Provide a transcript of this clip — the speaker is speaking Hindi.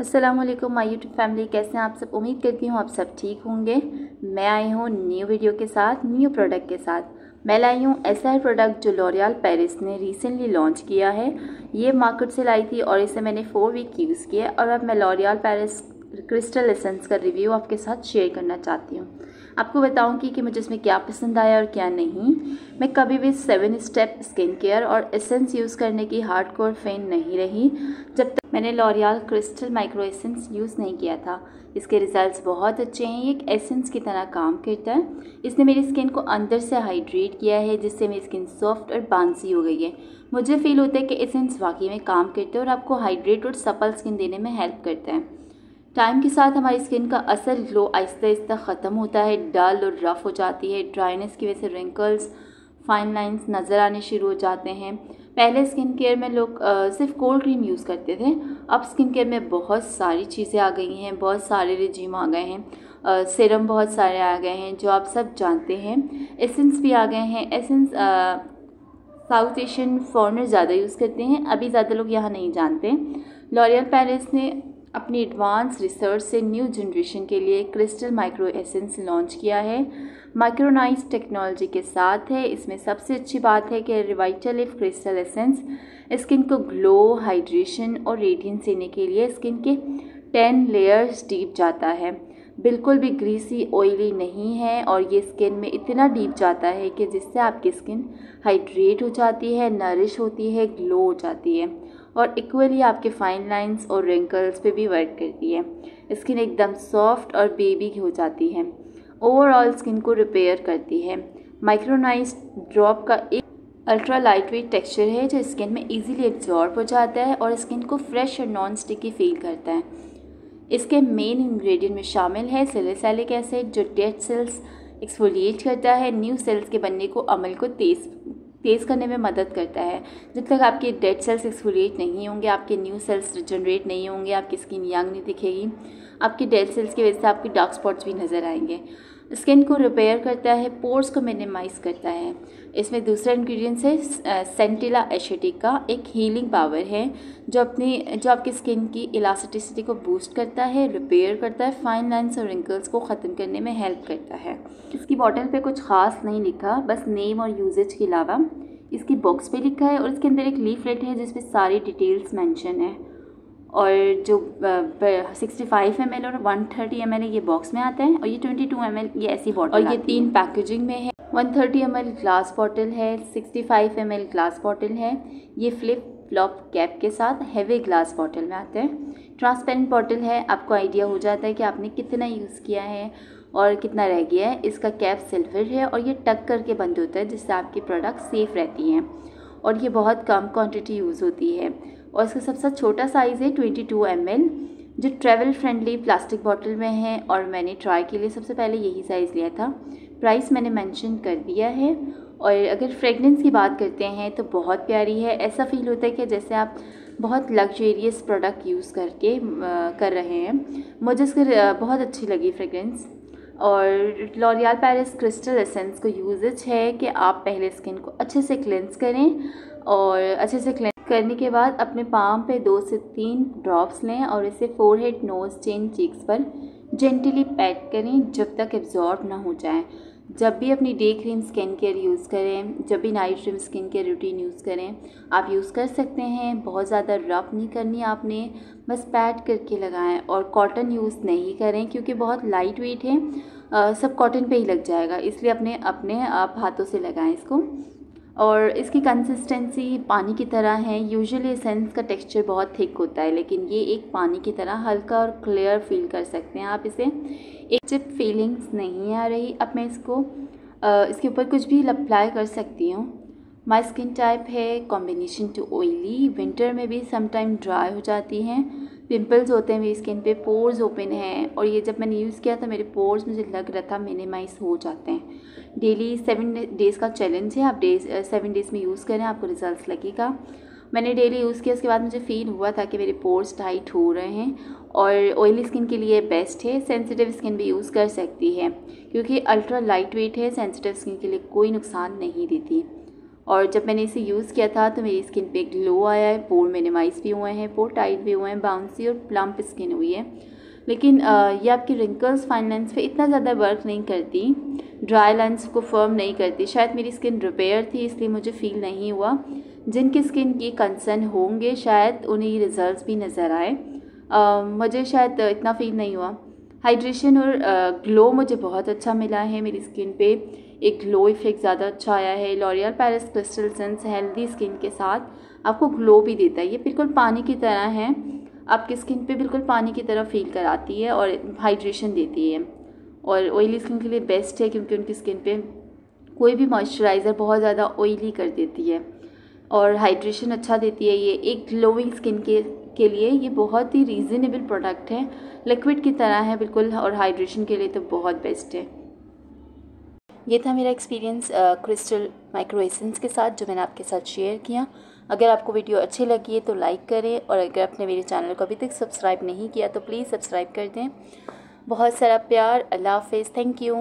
असलम माई यूट्यूब फैमिली, कैसे हैं आप सब? उम्मीद करती हूँ आप सब ठीक होंगे। मैं आई हूँ न्यू वीडियो के साथ, न्यू प्रोडक्ट के साथ। मैं लाई हूँ ऐसा प्रोडक्ट जो लॉरियल पेरिस ने रिसेंटली लॉन्च किया है। ये मार्केट से लाई थी और इसे मैंने फोर वीक यूज़ किया और अब मैं लॉरियल पेरिस क्रिस्टल एसेंस का रिव्यू आपके साथ शेयर करना चाहती हूँ। आपको बताऊँगी कि मुझे इसमें क्या पसंद आया और क्या नहीं। मैं कभी भी सेवन स्टेप स्किन केयर और एसेंस यूज़ करने की हार्ड कोर फ़ैन नहीं रही, जब तक मैंने L'Oreal crystal micro essence use नहीं किया था। इसके रिजल्ट्स बहुत अच्छे हैं, ये एक एसेंस की तरह काम करता है। इसने मेरी स्किन को अंदर से हाइड्रेट किया है, जिससे मेरी स्किन सॉफ्ट और बांसी हो गई है। मुझे फील होता है कि एसेंस वाकई में काम करते हैं और आपको हाइड्रेट और सपल स्किन देने में हेल्प करता है। टाइम के साथ हमारी स्किन का असर ग्लो आहिस्ता आहिस्ता ख़त्म होता है डल और रफ़ हो जाती है ड्राइनेस की वजह से रिंकल्स फाइन लाइंस नज़र आने शुरू हो जाते हैं। पहले स्किन केयर में लोग सिर्फ़ कोल्ड क्रीम यूज़ करते थे, अब स्किन केयर में बहुत सारी चीज़ें आ गई हैं, बहुत सारे रिजीम आ गए हैं सिरम बहुत सारे आ गए हैं, जो आप सब जानते हैं। एसेंस भी आ गए हैं एसेंस साउथ एशियन फॉरनर ज़्यादा यूज़ करते हैं, अभी ज़्यादा लोग यहाँ नहीं जानते। लॉरियल पैलेस ने अपनी एडवांस रिसर्च से न्यू जनरेशन के लिए क्रिस्टल माइक्रो एसेंस लॉन्च किया है। माइक्रोनाइज टेक्नोलॉजी के साथ है। इसमें सबसे अच्छी बात है कि Revitalift crystal essence skin को ग्लो हाइड्रेशन और रेडियंस देने के लिए स्किन के टेन लेयर्स डीप जाता है। बिल्कुल भी ग्रीसी ऑयली नहीं है और ये स्किन में इतना डीप जाता है कि जिससे आपकी स्किन हाइड्रेट हो जाती है नरिश होती है ग्लो हो जाती है। और इक्वली आपके फाइन लाइंस और रिंकल्स पे भी वर्क करती है। स्किन एकदम सॉफ्ट और बेबी हो जाती है। ओवरऑल स्किन को रिपेयर करती है। माइक्रोनाइज ड्रॉप का एक अल्ट्रा लाइट वेट टेक्स्चर है, जो स्किन में इजीली एब्जॉर्ब हो जाता है और स्किन को फ्रेश और नॉन स्टिकी फील करता है। इसके मेन इंग्रेडिएंट में शामिल है सिलिसैलिक एसिड जो डेड सेल्स एक्सफोलिएट करता है। न्यू सेल्स के बनने को अमल को तेज़ तेज़ करने में मदद करता है। जब तक आपके डेड सेल्स एक्सफोलिएट नहीं होंगे, आपके न्यू सेल्स जनरेट नहीं होंगे, आपकी स्किन यंग नहीं दिखेगी, आपके डेड सेल्स की वजह से आपके डार्क स्पॉट्स भी नज़र आएँगे। स्किन को रिपेयर करता है, पोर्स को मिनिमाइज़ करता है। इसमें दूसरा इंग्रेडिएंट्स है सेंटिला एशेटिक का एक हीलिंग पावर है, जो अपनी, जो आपकी स्किन की इलास्टिसिटी को बूस्ट करता है रिपेयर करता है फाइन लाइन्स और रिंकल्स को ख़त्म करने में हेल्प करता है। इसकी बॉटल पे कुछ ख़ास नहीं लिखा, बस नेम और यूजेज के अलावा इसकी बॉक्स पे लिखा है और इसके अंदर एक लीफलेट है जिसपे सारी डिटेल्स मेंशन है। और जो सिक्सटी फाइव एम एल और वन थर्टी एम एल ये बॉक्स में आता है और ये ट्वेंटी टू एम एल ये ऐसी बॉटल और ये तीन पैकेजिंग में है। One thirty M L glass bottle है sixty five M L glass bottle है। ये फ्लिप फ्लॉप कैप के साथ हैवी ग्लास बॉटल में आते हैं। ट्रांसपेरेंट बॉटल है आपको आइडिया हो जाता है कि आपने कितना यूज़ किया है और कितना रह गया है। इसका कैप सिल्वर है और ये टक करके बंद होता है जिससे आपकी प्रोडक्ट सेफ़ रहती हैं। और ये बहुत कम क्वांटिटी यूज़ होती है। और इसका सबसे छोटा साइज़ है ट्वेंटी टू एम एल जो ट्रैवल फ्रेंडली प्लास्टिक बॉटल में है और मैंने ट्राई के लिए सबसे पहले यही साइज़ लिया था। प्राइस मैंने मेंशन कर दिया है और अगर फ्रेगनेंस की बात करते हैं तो बहुत प्यारी है। ऐसा फील होता है कि जैसे आप बहुत लग्जेरियस प्रोडक्ट यूज़ करके आ, कर रहे हैं। मुझे इसकी बहुत अच्छी लगी फ्रेगरेंस और लॉरियल पेरिस क्रिस्टल एसेंस को यूजेज है कि आप पहले स्किन को अच्छे से क्लेंस करें और अच्छे से क्लेंस करने के बाद अपने पाम पे दो से तीन ड्रॉप्स लें और इसे फोरहेड नोज़ चेन चीक्स पर जेंटली पैक करें जब तक एब्जॉर्ब ना हो जाए। जब भी अपनी day cream skin care use करें जब भी night cream skin care routine use करें आप यूज़ कर सकते हैं। बहुत ज़्यादा रफ नहीं करनी आपने। बस पैड करके लगाएँ और कॉटन यूज़ नहीं करें क्योंकि बहुत लाइट वेट है। आ, सब कॉटन पे ही लग जाएगा इसलिए अपने अपने आप हाथों से लगाएँ इसको। और इसकी कंसिस्टेंसी पानी की तरह है। यूजुअली सेंस का टेक्सचर बहुत थिक होता है लेकिन ये एक पानी की तरह हल्का और क्लियर फील कर सकते हैं। आप इसे एक चिप फीलिंग्स नहीं आ रही। अब मैं इसको आ, इसके ऊपर कुछ भी अप्लाई कर सकती हूँ। माई स्किन टाइप है कॉम्बिनेशन टू ऑयली विंटर में भी समटाइम ड्राई हो जाती हैं। पिंपल्स होते हैं मेरी स्किन पे पोर्स ओपन हैं। और ये जब मैंने यूज़ किया था मेरे पोर्स मुझे लग रहा था मिनिमाइज हो जाते हैं। डेली सेवन डेज़ का चैलेंज है, आप डेज़ सेवन डेज़ में यूज़ करें, आपको रिज़ल्ट लगेगा। मैंने डेली यूज़ किया, उसके बाद मुझे फील हुआ था कि मेरे पोर्स टाइट हो रहे हैं और ऑयली स्किन के लिए बेस्ट है सेंसिटिव स्किन भी यूज़ कर सकती है, क्योंकि अल्ट्रा लाइट वेट है सेंसिटिव स्किन के लिए कोई नुकसान नहीं देती। और जब मैंने इसे यूज़ किया था तो मेरी स्किन पे ग्लो आया है पोर मिनिमाइज भी हुए हैं पोर टाइट भी हुए हैं बाउंसी और प्लम्प स्किन हुई है। लेकिन ये आपकी रिंकल्स फाइन लाइन्स पे इतना ज़्यादा वर्क नहीं करती। ड्राई लाइन्स को फर्म नहीं करती। शायद मेरी स्किन रिपेयर थी, इसलिए मुझे फील नहीं हुआ। जिनकी स्किन की कंसर्न होंगे, शायद उन्हें रिज़ल्ट भी नज़र आए। मुझे शायद इतना फील नहीं हुआ। हाइड्रेशन और ग्लो मुझे बहुत अच्छा मिला है मेरी स्किन पे। एक ग्लो इफ़ेक्ट ज़्यादा अच्छा आया है। L'Oreal Paris crystal essence healthy skin के साथ आपको ग्लो भी देता है। ये बिल्कुल पानी की तरह है। आपकी स्किन पे बिल्कुल पानी की तरह फील कराती है और हाइड्रेशन देती है। और ऑयली स्किन के लिए बेस्ट है क्योंकि उनकी स्किन पे कोई भी मॉइस्चराइज़र बहुत ज़्यादा ऑयली कर देती है और हाइड्रेशन अच्छा देती है ये। एक ग्लोइंग स्किन के के लिए ये बहुत ही रीज़नेबल प्रोडक्ट है। लिक्विड की तरह है बिल्कुल और हाइड्रेशन के लिए तो बहुत बेस्ट है। ये था मेरा एक्सपीरियंस क्रिस्टल माइक्रो एसेंस के साथ जो मैंने आपके साथ शेयर किया। अगर आपको वीडियो अच्छी लगी है तो लाइक करें और अगर आपने मेरे चैनल को अभी तक सब्सक्राइब नहीं किया तो प्लीज़ सब्सक्राइब कर दें। बहुत सारा प्यार अल्लाह हाफिज़ थैंक यू